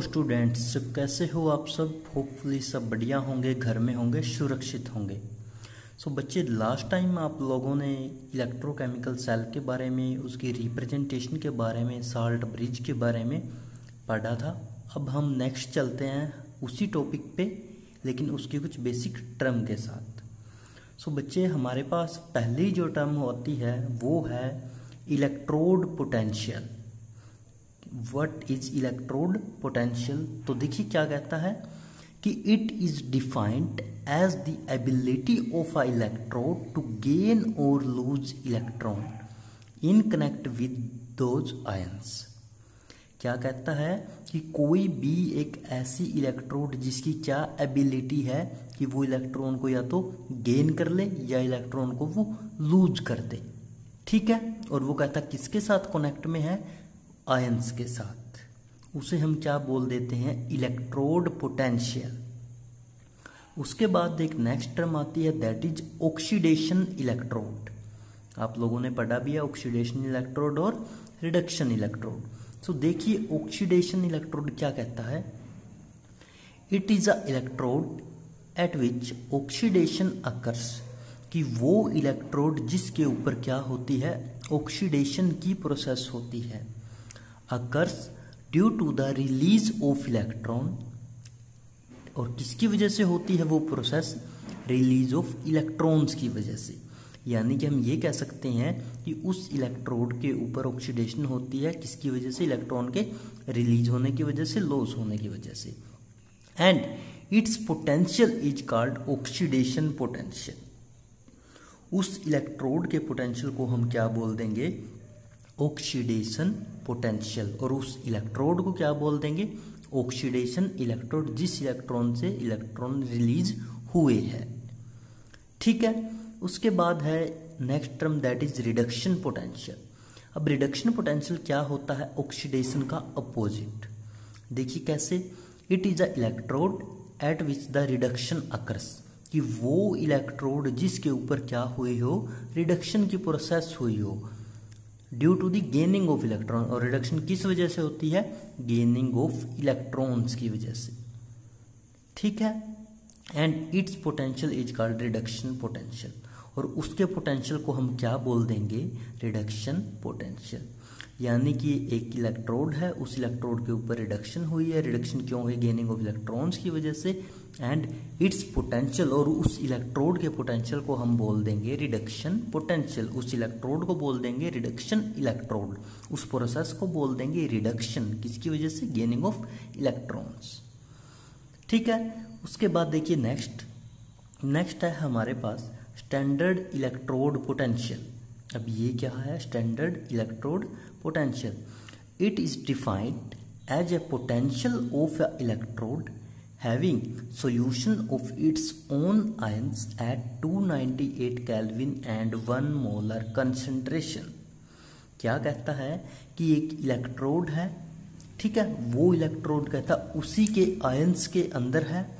Students कैसे हो आप सब? होपफुली सब बढ़िया होंगे घर में होंगे सुरक्षित होंगे। सो so, बच्चे लास्ट टाइम आप लोगों ने इलेक्ट्रोकेमिकल सेल के बारे में उसकी रिप्रेजेंटेशन के बारे में साल्ट ब्रिज के बारे में पढ़ा था। अब हम नेक्स्ट चलते हैं उसी टॉपिक पे लेकिन उसके कुछ बेसिक टर्म के साथ। सो so, बच्चे हमारे पास पहली जो टर्म होती है वो है electrode potential what is electrode potential तो देखिए क्या कहता है कि it is defined as the ability of a electrode to gain और lose electron in connect with those ions क्या कहता है कि कोई भी एक ऐसी इलेक्ट्रोड जिसकी क्या एबिलिटी है कि वो इलेक्ट्रॉन को या तो गेन कर ले या इलेक्ट्रॉन को वो लूज कर दे। ठीक है? और वो कहता किसके साथ कनेक्ट में है? आयंस के साथ। उसे हम क्या बोल देते हैं? इलेक्ट्रोड पोटेंशियल उसके बाद एक नेक्स्ट टर्म आती है दैट इज़ ऑक्सीडेशन इलेक्ट्रोड आप लोगों ने पढ़ा भी है ऑक्सीडेशन इलेक्ट्रोड और रिडक्शन इलेक्ट्रोड सो देखिए ऑक्सीडेशन इलेक्ट्रोड क्या कहता है? It is a electrode at which oxidation occurs कि वो इलेक्ट्रोड जिसके ऊपर क्या होती है? ऑक्सीडेशन की प्रोसेस होती है। Occurs due to the release of electron और किसकी वजह से होती है वो प्रोसेस रिलीज़ ऑफ़ इलेक्ट्रॉन्स की वजह से। यानी कि हम ये कह सकते हैं कि उस इलेक्ट्रोड के ऊपर ऑक्सीडेशन होती है, किसकी वजह से? इलेक्ट्रॉन के रिलीज़ होने की वजह से लॉस होने की वजह से। And its potential is called oxidation potential उस इलेक्ट्रोड के पोटेंशियल को हम क्या बोल देंगे? ऑक्सीडेशन पोटेंशियल और उस इलेक्ट्रोड को क्या बोल देंगे? ऑक्सीडेशन इलेक्ट्रोड जिस इलेक्ट्रॉन से इलेक्ट्रॉन रिलीज़ हुए हैं। ठीक है? उसके बाद है next term that is reduction potential अब रिडक्शन पोटेंशियल क्या होता है? ऑक्सीडेशन का अपोजिट देखिए कैसे? It is a electrode at which the reduction occurs कि वो इलेक्ट्रोड जिसके ऊपर क्या हुई हो? रिडक्शन की प्रोसेस हुई हो। Due to the gaining of electron और रिडक्शन किस वजह से होती है? गेनिंग ऑफ़ इलेक्ट्रॉन्स की वजह से। ठीक है? And its potential is called reduction potential और उसके पोटेंशियल को हम क्या बोल देंगे? रिडक्शन पोटेंशियल यानी कि एक इलेक्ट्रोड है, उस इलेक्ट्रोड के ऊपर रिडक्शन हुई है। रिडक्शन क्यों हुई? गेनिंग ऑफ़ इलेक्ट्रॉन्स की वजह से। एंड इट्स पोटेंशियल और उस इलेक्ट्रोड के पोटेंशियल को हम बोल देंगे रिडक्शन पोटेंशियल उस इलेक्ट्रोड को बोल देंगे रिडक्शन इलेक्ट्रोड उस प्रोसेस को बोल देंगे रिडक्शन किसकी वजह से? गेनिंग ऑफ़ इलेक्ट्रॉन्स ठीक है? उसके बाद देखिए नेक्स्ट नेक्स्ट है हमारे पास स्टैंडर्ड इलेक्ट्रोड पोटेंशियल अब ये क्या है? Standard electrode potential it is defined as a potential of a electrode having solution of its own ions at 298 Kelvin and 1 molar concentration. क्या कहता है कि एक इलेक्ट्रोड है? ठीक है, वो इलेक्ट्रोड कहता है उसी के आयंस के अंदर है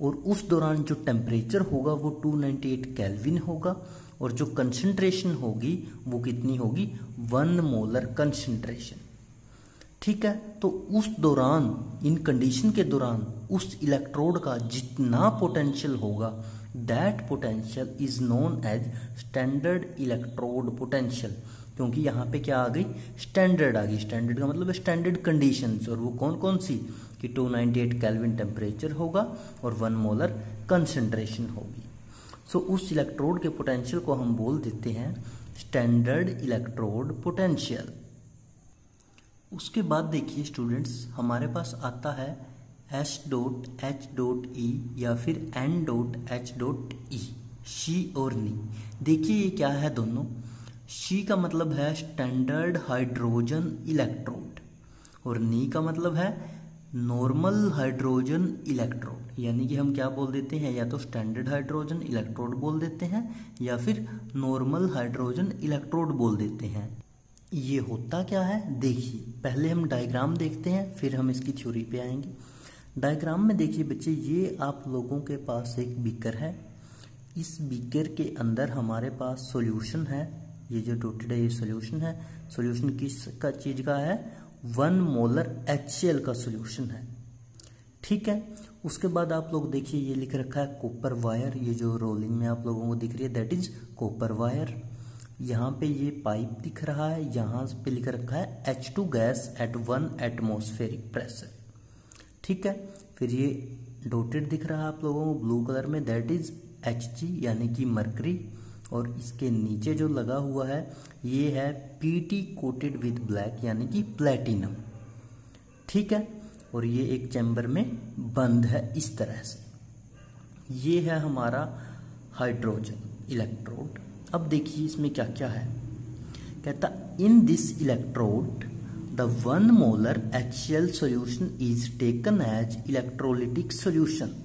और उस दौरान जो टेम्परेचर होगा वो 298 केल्विन होगा और जो कंसंट्रेशन होगी वो कितनी होगी? वन मोलर कंसंट्रेशन ठीक है? तो उस दौरान इन कंडीशन के दौरान उस इलेक्ट्रोड का जितना पोटेंशियल होगा that potential is known as standard electrode potential क्योंकि यहाँ पे क्या आ गई? स्टैंडर्ड आ गई। स्टैंडर्ड का मतलब स्टैंडर्ड कंडीशन और वो कौन कौन सी? कि 298 कैल्विन टेम्परेचर होगा और वन मोलर कंसेंट्रेशन होगी। सो so, उस इलेक्ट्रोड के पोटेंशियल को हम बोल देते हैं स्टैंडर्ड इलेक्ट्रोड पोटेंशियल उसके बाद देखिए स्टूडेंट्स हमारे पास आता है S dot H dot E या फिर N dot H dot E she और नी देखिए ये क्या है दोनों। शी का मतलब है स्टैंडर्ड हाइड्रोजन इलेक्ट्रोड और नी का मतलब है नॉर्मल हाइड्रोजन इलेक्ट्रोड यानी कि हम क्या बोल देते हैं? या तो स्टैंडर्ड हाइड्रोजन इलेक्ट्रोड बोल देते हैं या फिर नॉर्मल हाइड्रोजन इलेक्ट्रोड बोल देते हैं। ये होता क्या है? देखिए, पहले हम डायग्राम देखते हैं, फिर हम इसकी थ्योरी पे आएँगे। डायग्राम में देखिए बच्चे, ये आप लोगों के पास एक बीकर है। इस बीकर के अंदर हमारे पास सॉल्यूशन है। ये जो डोटेड है, ये सॉल्यूशन है। सॉल्यूशन किस का चीज़ का है? वन मोलर एच का सॉल्यूशन है। ठीक है? उसके बाद आप लोग देखिए, ये लिख रखा है कॉपर वायर ये जो रोलिंग में आप लोगों को दिख रही है दैट इज़ कॉपर वायर यहाँ पे ये पाइप दिख रहा है, यहाँ पे लिख रखा है H two gas at one atmospheric pressure ठीक है? फिर ये डोटेड दिख रहा है आप लोगों को ब्लू कलर में दैट इज़ एच जी यानी कि मरकरी और इसके नीचे जो लगा हुआ है, ये है पीटी कोटेड विद ब्लैक यानी कि प्लेटिनम ठीक है? और ये एक चैम्बर में बंद है इस तरह से। ये है हमारा हाइड्रोजन इलेक्ट्रोड अब देखिए इसमें क्या क्या है। कहता in this electrode the one molar H L solution is taken as electrolytic solution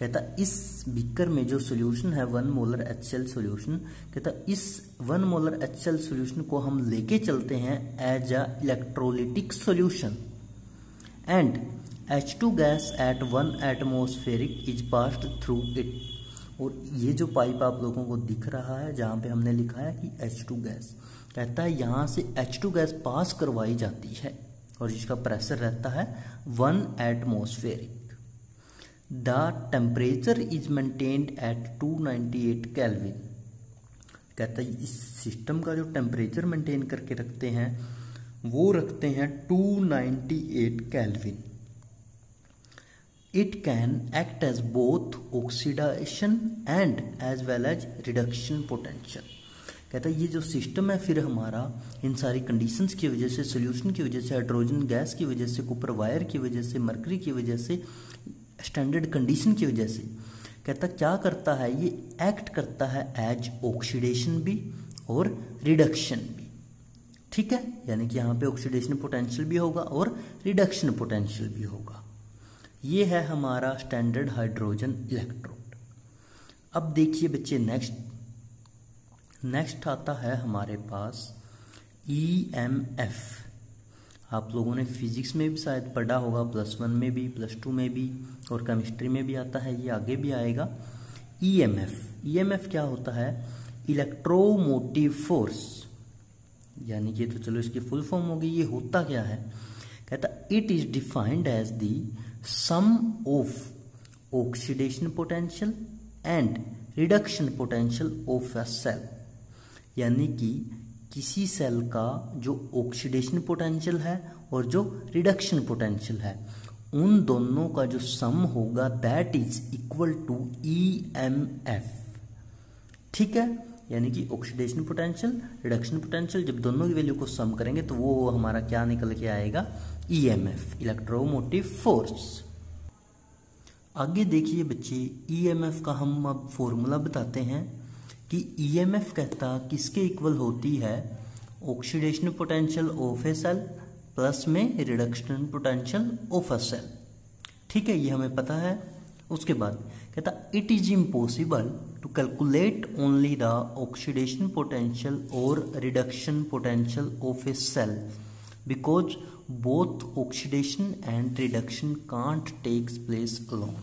कहता, इस बीकर में जो सोल्यूशन है वन मोलर एल सोल्यूशन कहता, इस वन मोलर एल सोल्यूशन को हम लेके चलते हैं as a electrolytic solution and H two gas at one atmospheric is passed through it और ये जो पाइप आप लोगों को दिख रहा है, जहाँ पे हमने लिखा है कि एच टू गैस कहता है यहाँ से एच टू गैस पास करवाई जाती है और जिसका प्रेशर रहता है one atmospheric the temperature is maintained at 298 kelvin कहता है इस सिस्टम का जो टेम्परेचर मेंटेन करके रखते हैं, वो रखते हैं 298 kelvin it can act as both oxidation and as well as reduction potential कहता है, ये जो सिस्टम है फिर हमारा, इन सारी कंडीशंस की वजह से सोल्यूशन की वजह से हाइड्रोजन गैस की वजह से कुपर वायर की वजह से मरकरी की वजह से स्टैंडर्ड कंडीशन की वजह से, कहता, क्या करता है ये? एक्ट करता है एज ऑक्सीडेशन भी और रिडक्शन भी. ठीक है? यानी कि यहाँ पे ऑक्सीडेशन पोटेंशियल भी होगा और रिडक्शन पोटेंशियल भी होगा। ये है हमारा स्टैंडर्ड हाइड्रोजन इलेक्ट्रोड अब देखिए बच्चे नेक्स्ट नेक्स्ट आता है हमारे पास ई एम एफ़ आप लोगों ने फिजिक्स में भी शायद पढ़ा होगा प्लस वन में भी प्लस टू में भी, और केमिस्ट्री में भी आता है, ये आगे भी आएगा. ईएमएफ ईएमएफ क्या होता है? इलेक्ट्रोमोटिव फोर्स यानी कि तो चलो इसकी फुल फॉर्म होगी, ये होता क्या है? कहता it is defined as the sum of oxidation potential and reduction potential of a cell यानी कि किसी सेल का जो ऑक्सीडेशन पोटेंशियल है और जो रिडक्शन पोटेंशियल है, उन दोनों का जो सम होगा that is equal to E M F ठीक है? यानी कि ऑक्सीडेशन पोटेंशियल रिडक्शन पोटेंशियल जब दोनों की वैल्यू को सम करेंगे तो वो हमारा क्या निकल के आएगा? E M F electromotive force आगे देखिए बच्चे ई एम एफ़ का हम अब फॉर्मूला बताते हैं कि ईएमएफ कहता किसके इक्वल होती है? Oxidation potential of a cell plus में reduction potential of a cell ठीक है, ये हमें पता है। उसके बाद कहता it is impossible to calculate only the oxidation potential और reduction potential of a cell because both oxidation and reduction can't takes place alone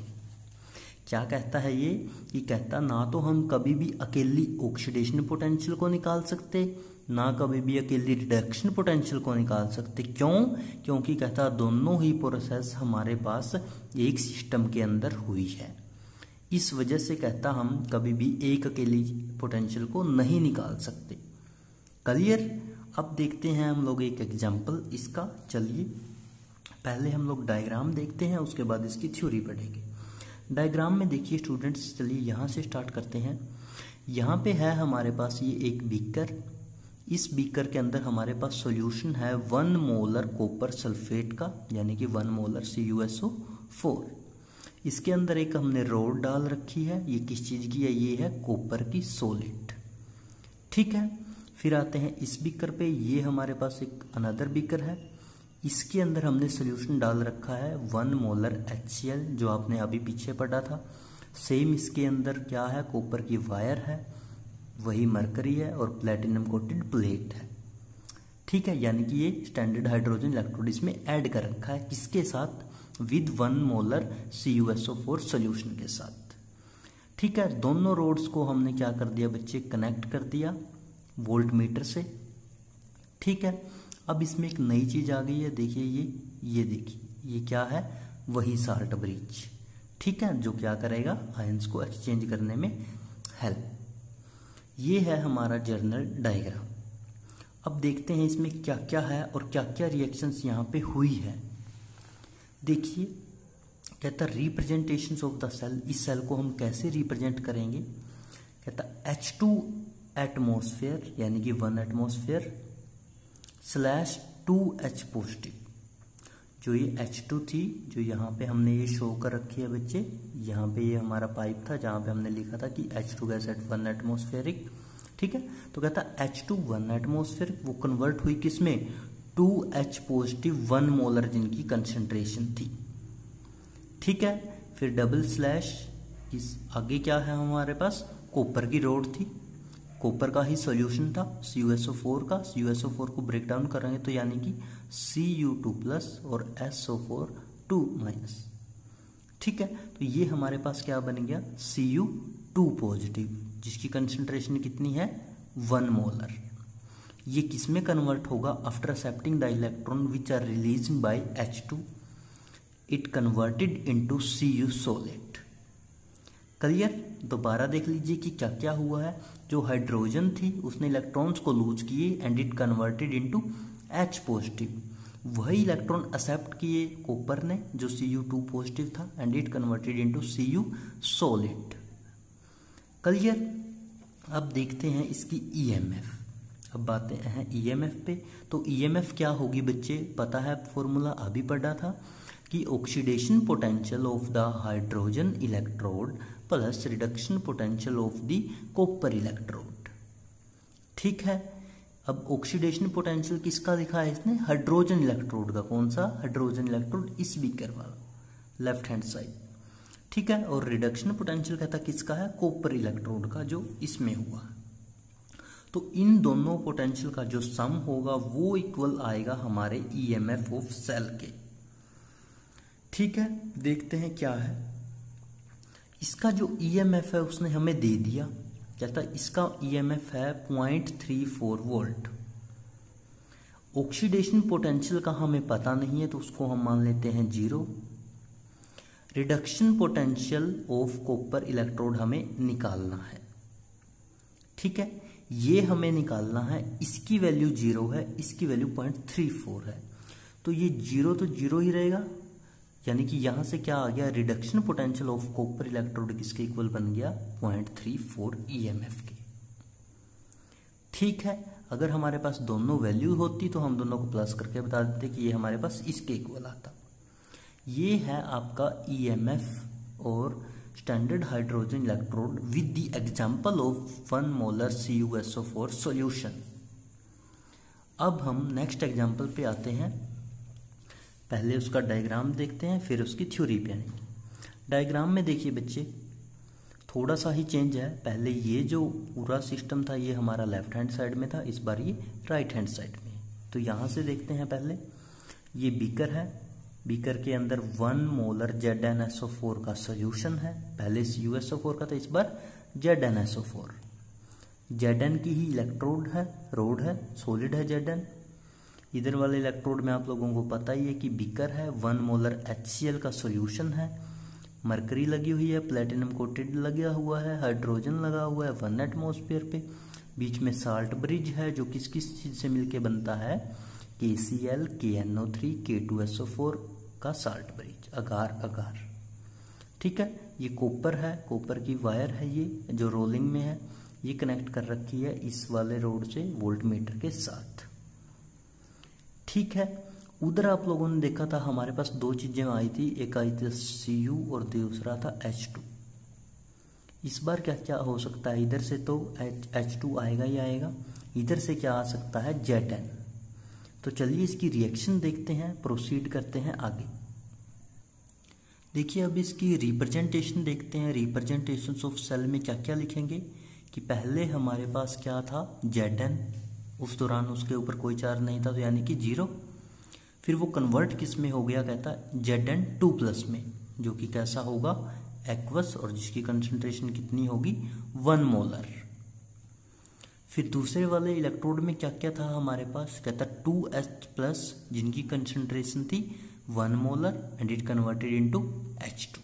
क्या कहता है ये? कि कहता, ना तो हम कभी भी अकेली ऑक्सीडेशन पोटेंशियल को निकाल सकते, ना कभी भी अकेली रिडक्शन पोटेंशियल को निकाल सकते। क्यों? क्योंकि कहता, दोनों ही प्रोसेस हमारे पास एक सिस्टम के अंदर हुई है। इस वजह से कहता, हम कभी भी एक अकेली पोटेंशियल को नहीं निकाल सकते। क्लियर अब देखते हैं हम लोग एक एग्ज़ाम्पल इसका, चलिए। पहले हम लोग डायग्राम देखते हैं, उसके बाद इसकी थ्योरी पढ़ेंगे। डायग्राम में देखिए स्टूडेंट्स चलिए यहाँ से स्टार्ट करते हैं। यहाँ पे है हमारे पास ये एक बीकर इस बीकर के अंदर हमारे पास सॉल्यूशन है वन मोलर कॉपर सल्फेट का, यानी कि one molar C U S O four इसके अंदर एक हमने रोड डाल रखी है। ये किस चीज़ की है? ये है कॉपर की सोलिड ठीक है? फिर आते हैं इस बीकर पे, ये हमारे पास एक अनदर बीकर है। इसके अंदर हमने सोल्यूशन डाल रखा है वन मोलर एच जो आपने अभी पीछे पढ़ा था। सेम इसके अंदर क्या है कॉपर की वायर है, वही मरकरी है और प्लेटिनम कोटेड प्लेट है। ठीक है, यानी कि ये स्टैंडर्ड हाइड्रोजन इलेक्ट्रोड इसमें ऐड कर रखा है, किसके साथ? With one molar C U S O four solution के साथ। ठीक है, दोनों रोड्स को हमने क्या कर दिया बच्चे? कनेक्ट कर दिया। वोल्ट मीटर से। ठीक है, अब इसमें एक नई चीज़ आ गई है, देखिए ये ये देखिए, ये क्या है? वही साल्ट ब्रिज। ठीक है, जो क्या करेगा? आयंस को एक्सचेंज करने में हेल्प। ये है हमारा जर्नल डायग्राम। अब देखते हैं इसमें क्या क्या है और क्या क्या रिएक्शंस यहाँ पे हुई है। देखिए, कहता रिप्रेजेंटेशन ऑफ़ द सेल इस सेल को हम कैसे रिप्रेजेंट करेंगे? कहता एच टू एटमोसफेयर यानी कि one atmosphere slash two H positive जो ये एच टू थी, जो यहाँ पे हमने ये शो कर रखी है बच्चे, यहाँ पे ये हमारा पाइप था, जहाँ पे हमने लिखा था कि H two gas at one atmospheric ठीक है? तो कहता एच टू वन एटमोसफेयर वो कन्वर्ट हुई किसमें two H positive one molar जिनकी कंसेंट्रेशन थी। ठीक है? फिर डबल स्लैश इस आगे क्या है हमारे पास? कॉपर की रोड थी। कॉपर का ही सोल्यूशन था सी फोर का सी फोर को ब्रेक डाउन करेंगे तो यानी कि सी यू टू प्लस और S O four two minus ठीक है तो ये हमारे पास क्या बन गया? सी यू टू पॉजिटिव जिसकी कंसेंट्रेशन कितनी है? वन मोलर ये किसमें कन्वर्ट होगा? After accepting the electron which are release by H two it converted into C U solid clear दोबारा देख लीजिए कि क्या क्या हुआ है। जो हाइड्रोजन थी, उसने इलेक्ट्रॉन्स को लूज किए and it converted into H positive वही इलेक्ट्रॉन एक्सेप्ट किए कॉपर ने, जो सी यू टू पॉजिटिव था and it converted into C U solid clear अब देखते हैं इसकी ई एम एफ़ अब बातें हैं ई एम एफ़ पे। तो ई एम एफ़ क्या होगी बच्चे? पता है फॉर्मूला अभी पढ़ा था। कि oxidation potential of the hydrogen electrode plus reduction potential of the copper electrode ठीक है? अब ऑक्सीडेशन पोटेंशियल किसका दिखा है इसने? हाइड्रोजन इलेक्ट्रोड का। कौन सा? हाइड्रोजन इलेक्ट्रोड इस बीकर वाला। लेफ़्ट हैंड साइड ठीक है? और रिडक्शन पोटेंशियल कहता किसका है? कॉपर इलेक्ट्रोड का, जो इसमें हुआ। तो इन दोनों पोटेंशियल का जो सम होगा, वो इक्वल आएगा हमारे ईएमएफ ऑफ़ सेल के। ठीक है, देखते हैं क्या है। इसका जो ईएमएफ है, उसने हमें दे दिया। कहता इसका ईएमएफ है point three four volt oxidation potential का हमें पता नहीं है तो उसको हम मान लेते हैं zero reduction potential of copper electrode हमें निकालना है। ठीक है? ये हमें निकालना है। इसकी वैल्यू ज़ीरो है, इसकी वैल्यू पॉइंट थ्री फोर है। तो ये ज़ीरो तो ज़ीरो ही रहेगा। यानी कि यहाँ से क्या आ गया? Reduction potential of copper electrode किसके इक्वल बन गया? Point three four E M F के। ठीक है, अगर हमारे पास दोनों वैल्यू होती तो हम दोनों को प्लस करके बता देते कि ये हमारे पास इसके इक्वल आता। ये है आपका ईएमएफ e और standard hydrogen electrode with the example of one molar C U S O four solution अब हम नेक्स्ट एग्जांपल पे आते हैं। पहले उसका डायग्राम देखते हैं, फिर उसकी थ्योरी पे आएँगे। डायग्राम में देखिए बच्चे, थोड़ा सा ही चेंज है। पहले ये जो पूरा सिस्टम था, ये हमारा लेफ़्ट हैंड साइड में था, इस बार ये राइट हैंड साइड में। तो यहाँ से देखते हैं पहले, ये बीकर है। बीकर के अंदर one molar Z N S O four का सोल्यूशन है। पहले यू एस ओ फोर का था, इस बार Z N S O four Z N की ही इलेक्ट्रोड है रोड है सॉलिड है जेड एन इधर वाले इलेक्ट्रोड में आप लोगों को पता ही है कि बीकर है one molar H C L का सोल्यूशन है। मरकरी लगी हुई है प्लेटिनम कोटेड लगा हुआ है हाइड्रोजन लगा हुआ है वन एटमोसफेयर पे। बीच में साल्ट ब्रिज है, जो किस किस चीज़ से मिलके बनता है? K C L K N O three K two S O four का साल्ट ब्रिज अगार अगार ठीक है, ये कॉपर है कॉपर की वायर है ये, जो रोलिंग में है, ये कनेक्ट कर रखी है इस वाले रोड से वोल्ट मीटर के साथ। ठीक है। उधर आप लोगों ने देखा था हमारे पास दो चीज़ें आई थी। एक आई थी सी यू और दूसरा था एच टू इस बार क्या क्या हो सकता है? इधर से तो एच टू आएगा ही आएगा। इधर से क्या आ सकता है? जेट एन तो चलिए इसकी रिएक्शन देखते हैं प्रोसीड करते हैं आगे। देखिए, अब इसकी रिप्रेजेंटेशन देखते हैं। रिप्रेजेंटेशन ऑफ़ सेल में क्या क्या लिखेंगे? कि पहले हमारे पास क्या था? जेड एन उस दौरान उसके ऊपर कोई चार्ज नहीं था तो यानी कि ज़ीरो। फिर वो कन्वर्ट किसमें हो गया कहता है? जेड एन टू प्लस में, जो कि कैसा होगा? एक्वस और जिसकी कंसेंट्रेशन कितनी होगी? वन मोलर फिर दूसरे वाले इलेक्ट्रोड में क्या क्या था हमारे पास? कहता टू एच प्लस जिनकी कंसेंट्रेशन थी one molar and it converted into H two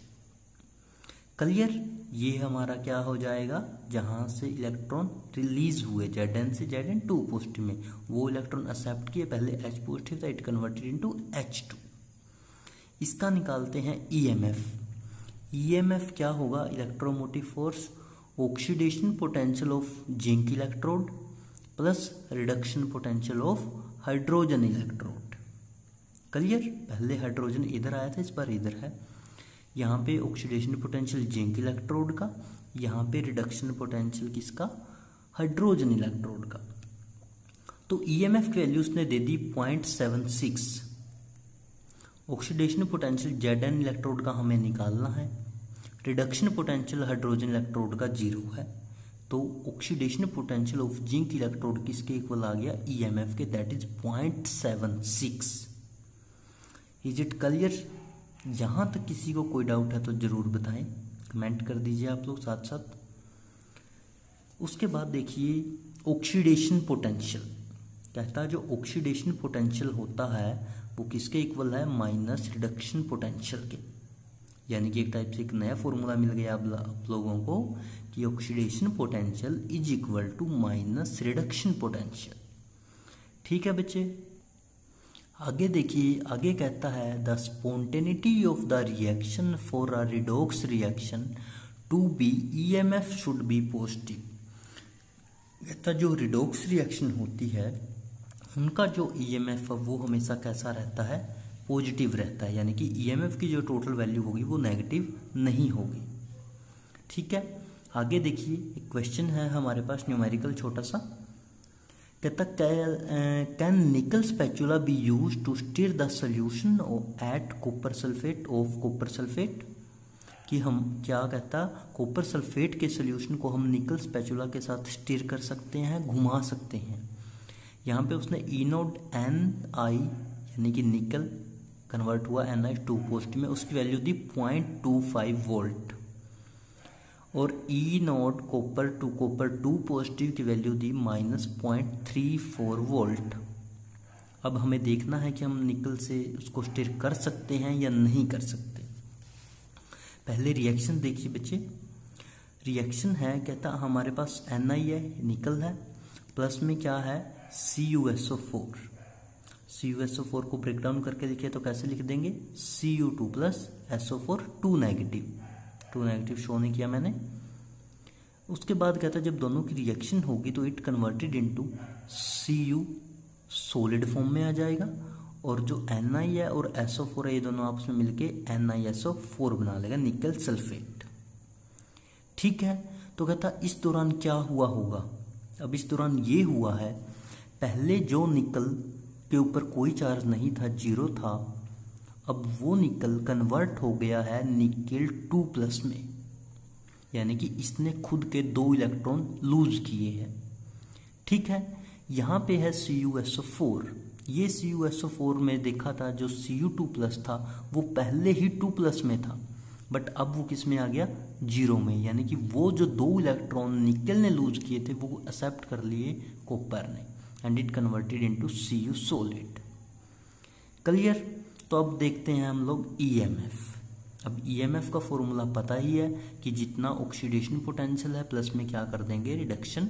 clear? ये हमारा क्या हो जाएगा? जहाँ से इलेक्ट्रॉन रिलीज़ हुए जेड एन से जेड एन टू पोस्ट में। वो इलेक्ट्रॉन एक्सेप्ट किए, पहले एच पॉजिटिव था it converted into H two इसका निकालते हैं ईएमएफ ईएमएफ क्या होगा? Electromotive force oxidation potential of zinc electrode plus reduction potential of hydrogen electrode clear पहले हाइड्रोजन इधर आया था, इस बार इधर है। यहाँ पे ऑक्सीडेशन पोटेंशियल जिंक इलेक्ट्रोड का, यहाँ पे रिडक्शन पोटेंशियल किसका? हाइड्रोजन इलेक्ट्रोड का। तो ईएमएफ की वैल्यू उसने दे दी point seven six oxidation potential Z N electrode का हमें निकालना है। रिडक्शन पोटेंशियल हाइड्रोजन इलेक्ट्रोड का ज़ीरो है। तो oxidation potential of zinc electrode किसके इक्वल आ गया? ईएमएफ के that is point seven six is it clear यहाँ तक किसी को कोई डाउट है तो ज़रूर बताएँ। कमेंट कर दीजिए आप लोग साथ साथ उसके बाद देखिए ऑक्सीडेशन पोटेंशियल कहता है जो ऑक्सीडेशन पोटेंशियल होता है, वो किसके इक्वल है? माइनस रिडक्शन पोटेंशियल के। यानी कि एक टाइप से एक नया फॉर्मूला मिल गया आप लोगों को कि oxidation potential is equal to minus reduction potential ठीक है बच्चे? आगे देखिए, आगे कहता है the spontaneity of the reaction for a redox reaction to be E M F should be positive कहता, जो रिडोक्स रिएक्शन होती है, उनका जो ईएमएफ है, वो हमेशा कैसा रहता है? पॉजिटिव रहता है। यानी कि ई एम एफ़ की जो टोटल वैल्यू होगी, वो नेगेटिव नहीं होगी। ठीक है? आगे देखिए, एक क्वेश्चन है हमारे पास न्यूमेरिकल छोटा सा। कहता can nickel spatula be use to stir the solution at copper sulphate of copper sulphate कि हम क्या कहता कॉपर सल्फेट के सोल्यूशन को हम निकल स्पैचुला के साथ स्टीर कर सकते हैं, घुमा सकते हैं। यहाँ पे उसने नोट एन आई यानी कि निकल कन्वर्ट हुआ एन आई टू पोस्ट में, उसकी वैल्यू दी पॉइंट टू फाइव वोल्ट और E naught copper two copper two positive की वैल्यू दी minus point three four volt अब हमें देखना है कि हम निकल से उसको स्टेर कर सकते हैं या नहीं कर सकते। पहले रिएक्शन देखिए बच्चे। रिएक्शन है, कहता हमारे पास एन आई है, निकल है। प्लस में क्या है? C U S O four C U S O four को ब्रेक डाउन करके लिखे तो कैसे लिख देंगे? C U two plus S O four two negative two negative show नहीं किया मैंने। उसके बाद कहता है, जब दोनों की रिएक्शन होगी तो it converted into C U solid form में आ जाएगा और जो एन आई है और एस ओ फोर है, ये दोनों आपस में मिलके N I S O four बना लेगा निकल सल्फेट ठीक है? तो कहता, इस दौरान क्या हुआ होगा? अब इस दौरान ये हुआ है, पहले जो निकल के ऊपर कोई चार्ज नहीं था ज़ीरो था अब वो निकल कन्वर्ट हो गया है निकल टू प्लस में। यानी कि इसने खुद के दो इलेक्ट्रॉन लूज किए हैं। ठीक है? यहाँ पे है C U S O four ये C U S O four में देखा था, जो सी यू टू प्लस था, वो पहले ही टू प्लस में था। बट अब वो किसमें आ गया? ज़ीरो में। यानी कि वो जो दो इलेक्ट्रॉन निकल ने लूज किए थे, वो एक्सेप्ट कर लिए कॉपर ने। And it converted into C U solid clear तो अब देखते हैं हम लोग ईएमएफ e अब ईएमएफ e का फॉर्मूला पता ही है कि जितना ऑक्सीडेशन पोटेंशियल है प्लस में क्या कर देंगे? रिडक्शन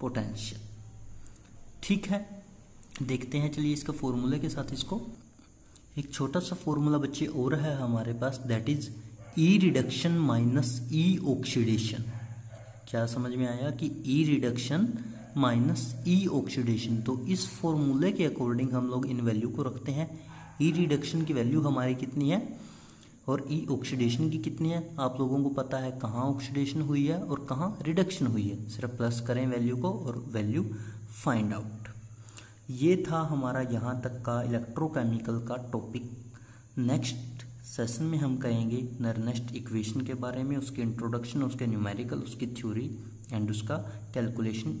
पोटेंशियल ठीक है? देखते हैं, चलिए इसका फॉर्मूले के साथ इसको। एक छोटा सा फॉर्मूला बच्चे और है हमारे पास that is E reduction minus E oxidation क्या समझ में आया कि E reduction minus E oxidation तो इस फॉर्मूले के अकॉर्डिंग हम लोग इन वैल्यू को रखते हैं। ई e रिडक्शन की वैल्यू हमारी कितनी है? और ई e ऑक्सीडेशन की कितनी है? आप लोगों को पता है कहाँ ऑक्सीडेशन हुई है और कहाँ रिडक्शन हुई है। सिर्फ़ प्लस करें वैल्यू को और वैल्यू फाइंड आउट ये था हमारा यहाँ तक का इलेक्ट्रोकेमिकल का टॉपिक नेक्स्ट सेशन में हम कहेंगे नरनेस्ट इक्वेशन के बारे में, उसके इंट्रोडक्शन उसके न्यूमेरिकल उसकी थ्योरी एंड उसका कैलकुलेशन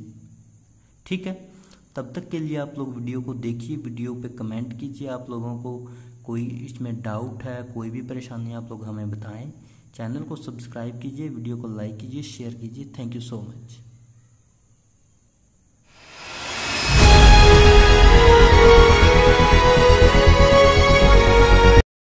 ठीक है? तब तक के लिए आप लोग वीडियो को देखिए, वीडियो पे कमेंट कीजिए आप लोगों को। कोई इसमें डाउट है, कोई भी परेशानी आप लोग हमें बताएँ चैनल को सब्सक्राइब कीजिए, वीडियो को लाइक कीजिए शेयर कीजिए। Thank you so much